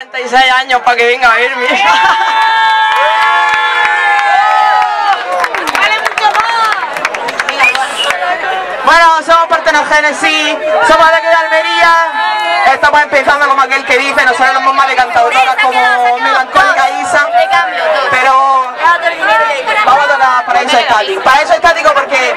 36 años para que venga a verme. Bueno, somos Partenogénesis, somos de aquí de Almería, estamos empezando como aquel que dice, nosotros somos más de cantautoras como Melancólica Isa, pero vamos a tocar Paraíso Estático. Paraíso Estático porque.